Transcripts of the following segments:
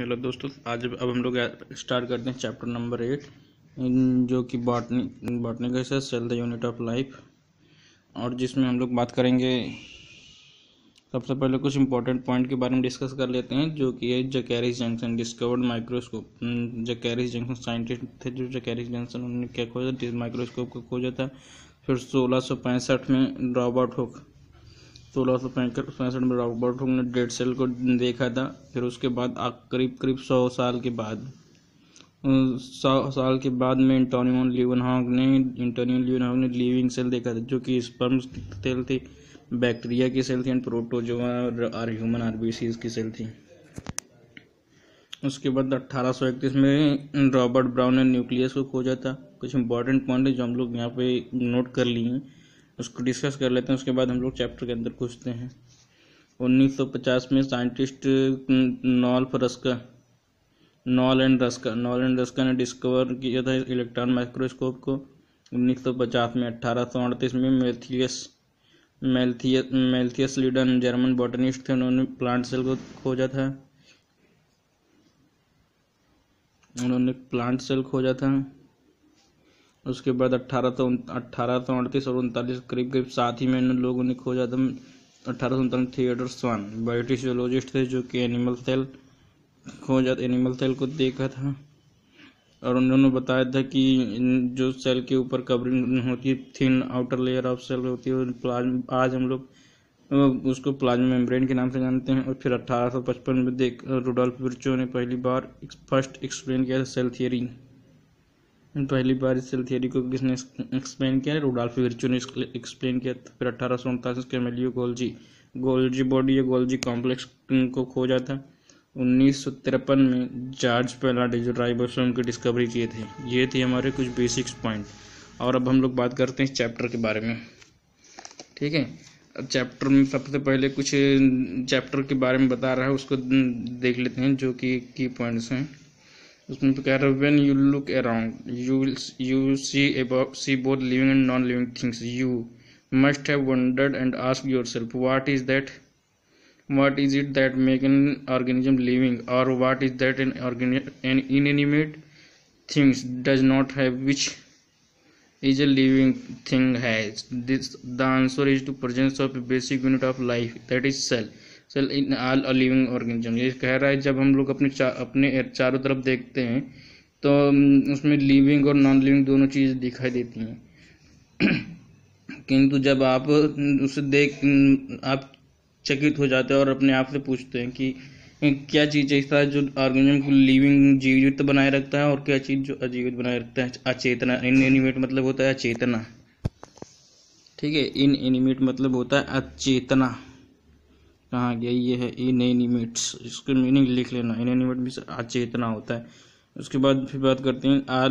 Hello दोस्तों, आज अब हम लोग स्टार्ट करते हैं चैप्टर नंबर एट जो कि बॉटनी बॉटनी का है cell the unit of life और जिसमें हम लोग बात करेंगे, सबसे पहले कुछ इंपॉर्टेंट पॉइंट के बारे में डिस्कस कर लेते हैं, जो कि है Zacharias Janssen discovered microscope Zacharias Janssen scientist थे, जो जकैरिस जंक्शन उन्होंने क्या खोजा माइक्रोस्कोप को खोजा था। फिर सोलह में रॉबर्ट हुक सोलह सौ पैंसठ में रॉबर्ट हुक ने डेड सेल को देखा था, फिर उसके बाद करीब करीब सौ साल के बाद। सौ साल के बाद में इंटोनियन लीवनहॉग ने इंटोनियन लीवनहॉग ने लिविंग सेल देखा था, जो कि स्पर्म सेल थी बैक्टीरिया की सेल थी एंड प्रोटोजोआ और ह्यूमन आरबीसीज की सेल थी। उसके बाद 1831 में रॉबर्ट ब्राउन ने न्यूक्लियस को खोजा था। कुछ इंपॉर्टेंट पॉइंट है जो हम लोग यहाँ पे नोट कर लिए हैं। उसको डिस्कस कर लेते हैं, उसके बाद हम लोग चैप्टर के अंदर घुसते हैं। 1950 में scientist Knoll Ruska Knoll and Ruska, Knoll and Ruska ने डिस्कवर किया था इलेक्ट्रॉन माइक्रोस्कोप को 1950 में अड़तीस में Matthias Matthias Matthias Schleiden German botanist थे, उन्होंने प्लांट सेल को खोजा था। उन्होंने प्लांट सेल खोजा था। उसके बाद अट्ठारह सौ अट्ठारह सौ अड़तीस और उनतालीस करीब करीब साथ ही में इन लोगों ने खोजा था। अट्ठारह सौ उनतालीस थिएटर स्वान ब्रिटिश जोलॉजिस्ट थे जो कि एनिमल सेल, खोजा, एनिमल सेल को देखा था। और उन्होंने बताया था कि जो सेल के ऊपर कवरिंग होती है, thin outer layer of cell होती है प्लाज्म आज हम लोग उसको प्लाज्मा मेम्ब्रेन के नाम से जानते हैं। और फिर 1855 में देख रुडोल्फ विर्चो ने पहली बार फ़र्स्ट एक्सप्लेन किया था सेल थियरी। पहली बार इस सेल थियरी को किसने एक्सप्लेन किया रूडाल्फ विर्चू ने एक्सप्लेन किया था। फिर अठारह सौ उनतालीस के मेलियो गोल्जी गोल्जी बॉडी या गोल्जी कॉम्प्लेक्स को खोजा था। उन्नीस सौ तिरपन में जॉर्ज पेलाडी राइबोसोम की डिस्कवरी किए थे, ये थे हमारे कुछ बेसिक्स पॉइंट और अब हम लोग बात करते हैं इस चैप्टर के बारे में। ठीक है? अब चैप्टर में सबसे पहले कुछ चैप्टर के बारे में बता रहा है, उसको देख लेते हैं जो कि की पॉइंट्स हैं। when you look around. You will you see above see both living and non-living things. You must have wondered and asked yourself what is that? What is it that makes an organism living? Or what is that an, an inanimate things does not have which is a living thing has? This the answer is to presence of a basic unit of life that is cell. Cell in all a living organism ये कह रहा है जब हम लोग अपने चा, अपने चारों तरफ़ देखते हैं तो उसमें लिविंग और नॉन लिविंग दोनों चीज़ दिखाई देती हैं। किंतु जब आप उसे देख आप चकित हो जाते हैं और अपने आप से पूछते हैं कि क्या चीज़ ऐसा है जो ऑर्गेनिज्म को लिविंग जीवित बनाए रखता है और क्या चीज़ जो अजीवित बनाए रखता है? अचेतना। इन एनिमेट मतलब होता है अचेतना। ठीक है? इन एनिमेट मतलब होता है अचेतना। कहाँ गया ये है इनएनिमेट्स इसके मीनिंग लिख लेना। इनएनिमेट भी अचेतना होता है। उसके बाद फिर बात करते हैं आर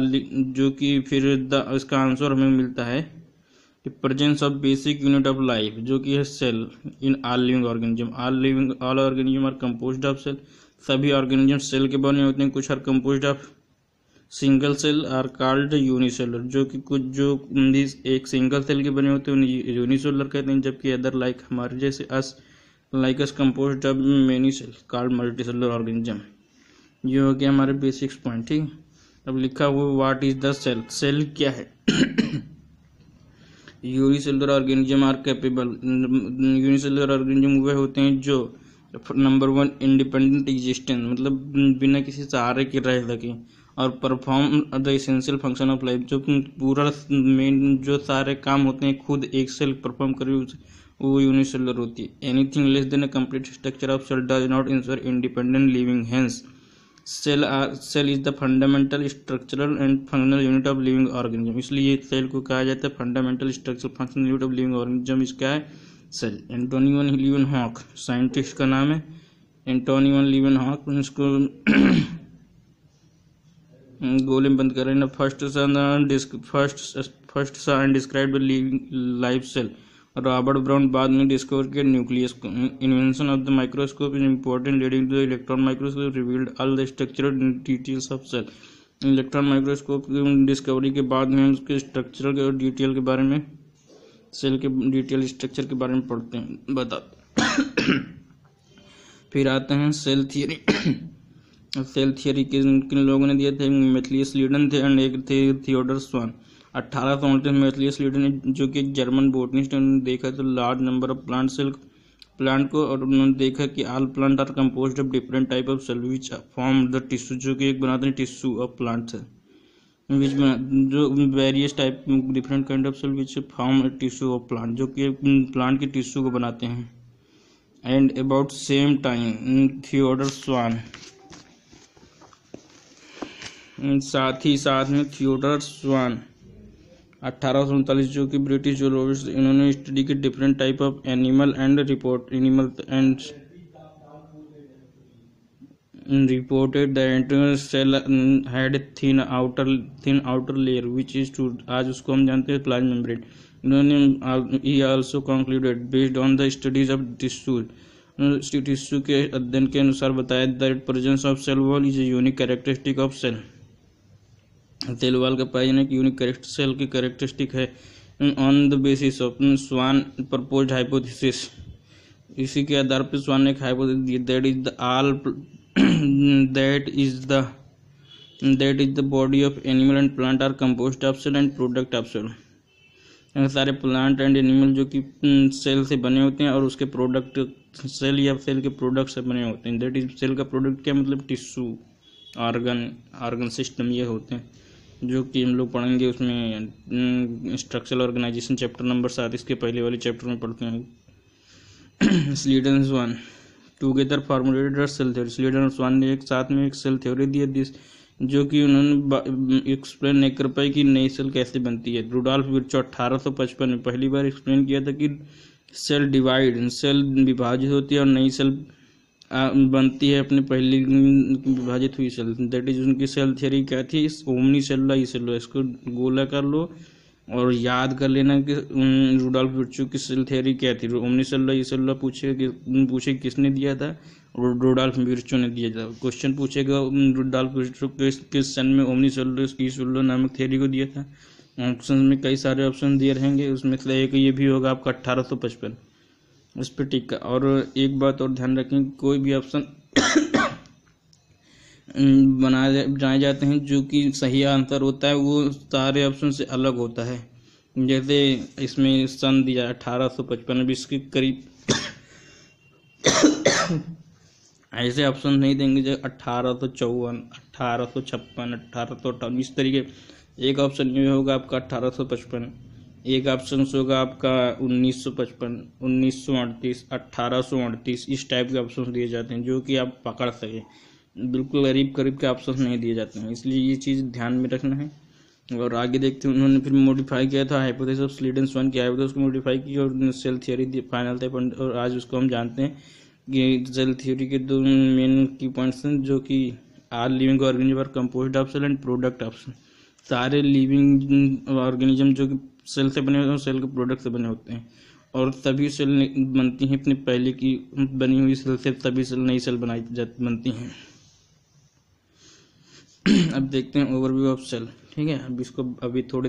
जो कि फिर द, इसका आंसर हमें मिलता है कि presence of basic unit of life जो कि है cell in all living organism all living all organism are compose of cell सभी ऑर्गेनिज्म सेल के बने होते हैं। कुछ are compose of single cell are called unicellular जो कि कुछ, जो एक सिंगल सेल के बने होते हैं, उन्हें यूनिसेलर कहते हैं, जबकि अदर लाइक हमारे जैसे अस like is composed of many cells called multicellular organism. ये हो गया हमारे बेसिक्स पॉइंट ठीक? अब लिखा हुआ what is the cell cell क्या है? Unicellular organism are capable unicellular organism वे होते हैं जो नंबर वन इंडिपेंडेंट एग्जिस्टेंस मतलब बिना किसी सहारे के रह सके और perform the essential function of life जो पूरा मेन जो सारे काम होते हैं, खुद एक सेल परफॉर्म करे वो यूनिसेलुलर होती है anything less than a complete structure of cell does not ensure independent living hence cell cell is the fundamental structural and functional unit of living organism इसलिए सेल को कहा जाता है fundamental structural functional unit of living organism इसका है cell Antonie van Leeuwenhoek scientist का नाम है। एंटोनियन लिवन हॉक इसको गोले बंद कर रहे हैं first first first saw and describe living life cell Robert Brown बाद में डिस्कवर किया nucleus invention of the microscope is important leading to the electron microscope revealed all the structural details of cell electron microscope की discovery के बाद में उसके structural और detail के बारे में सेल के डिटेल स्ट्रक्चर के बारे में पढ़ते हैं बता फिर आते हैं सेल थियरी सेल थियोरी किन किन लोगों ने दिए थे? मेथलियस लीडन थे एंड एक थे थियोडर स्वान। अट्ठारह सौ उनतीस मैथलियस लीडन जो कि जर्मन बोटनिस्ट उन्होंने देखा तो large number of plant cell plant को और उन्होंने देखा कि all plant are compose of different type of cell which form the tissue जो कि एक बनाते हैं tissue of plant cell which जो various type different kind of cell which form tissue of plant जो कि प्लांट के टिश्यू को बनाते हैं। And about same time Theodor Schwann साथ ही साथ में थियोडर स्वान अट्ठारह जो कि ब्रिटिश जोलॉजिस्ट इन्होंने स्टडी के different type of animal and report animal and reported that cell had thin outer thin outer layer, which is to, आज उसको हम जानते हैं प्लाज्मा मेम्ब्रेन इन्होंने ही also concluded based on the studies of tissue tissue के अध्ययन के अनुसार बताया that presence of cell wall is a unique characteristic of cell cell wall का पाया यूनिक करेक्ट सेल की करेक्टरिस्टिक है। On the basis of Schwann propose hypothesis इसी के आधार पर स्वान ने एक that is the all that is the that is the body of animal and plant are composed of cell and product of cell सारे plant and animal जो कि cell से बने होते हैं और उसके प्रोडक्ट सेल या सेल के प्रोडक्ट से बने होते हैं। दैट इज़ सेल का प्रोडक्ट क्या मतलब टिश्यू आर्गन आर्गन सिस्टम ये होते हैं। जो कि हम लोग पढ़ेंगे उसमें स्ट्रक्चरल ऑर्गेनाइजेशन चैप्टर नंबर सात, इसके पहले वाले चैप्टर में पढ़ते हैं। स्लीडन one together formulated cell theory स्लीडन one ने एक साथ में एक सेल थ्योरी दी दिस जो कि उन्होंने एक्सप्लेन नहीं कर पाई कि नई सेल कैसे बनती है। रुडाल्फ विर्चो पचपन में पहली बार एक्सप्लेन किया था कि सेल डिवाइड सेल विभाजित होती है और नई सेल बनती है अपनी पहली विभाजित हुई सेल दैट इज़ उनकी सेल थियरी क्या थी? ओमनी सेल्ला ई सेल्लो इसको गोला कर लो और याद कर लेना कि रूडोल्फ विर्चू की सेल थियरी क्या थी? ओमनी सेल्ला ई सेल्ला पूछे कि पूछे किसने दिया था? और रूडोल्फ विर्चू ने दिया था। क्वेश्चन पूछेगा रूडोल्फ विर्चू किस किस सन में ओमनी सेल्लो ई सेल्लो नामक थियरी को दिया था? ऑप्शन में कई सारे ऑप्शन दिए रहेंगे। उसमें से एक ये भी होगा आपका अट्ठारह सौ पचपन। उस पर टिक और एक बात और ध्यान रखें, कोई भी ऑप्शन बनाए बनाए जाते हैं जो कि सही आंसर होता है, वो सारे ऑप्शन से अलग होता है। जैसे इसमें सन दिया, अठारह सौ पचपन बीस के करीब ऐसे ऑप्शन नहीं देंगे जो अठारह सौ चौवन, अठारह सौ छप्पन, अठारह सौ अट्ठावन इस तरीके। एक ऑप्शन ये होगा आपका अठारह सौ पचपन। एक ऑप्शन होगा आपका उन्नीस सौ पचपन, उन्नीस सौ अड़तीस अट्ठारह सौ अड़तीस, इस टाइप के ऑप्शन दिए जाते हैं, जो कि आप पकड़ सकें। बिल्कुल गरीब करीब के ऑप्शन नहीं दिए जाते हैं, इसलिए ये चीज़ ध्यान में रखना है। और आगे देखते हैं, उन्होंने फिर मॉडिफाई किया था हाइपोथेसिस ऑफ़ स्लीडेंस वन की हाइपोथेसिस को मॉडिफाई की और सेल थियोरी फाइनल थे और आज उसको हम जानते हैं कि सेल थियोरी के दो मेन की पॉइंट्स हैं, जो कि are living organism are compose of cell and product cell सारे लिविंग ऑर्गेनिज्म जो कि सेल से बने होते हैं सेल के प्रोडक्ट से बने होते हैं। और तभी सेल बनती हैं, अपनी पहले की बनी हुई सेल से तभी सेल नई सेल बनाई जाती, बनती हैं। अब देखते हैं ओवरव्यू ऑफ़ सेल ठीक है, अब इसको, अभी थोड़े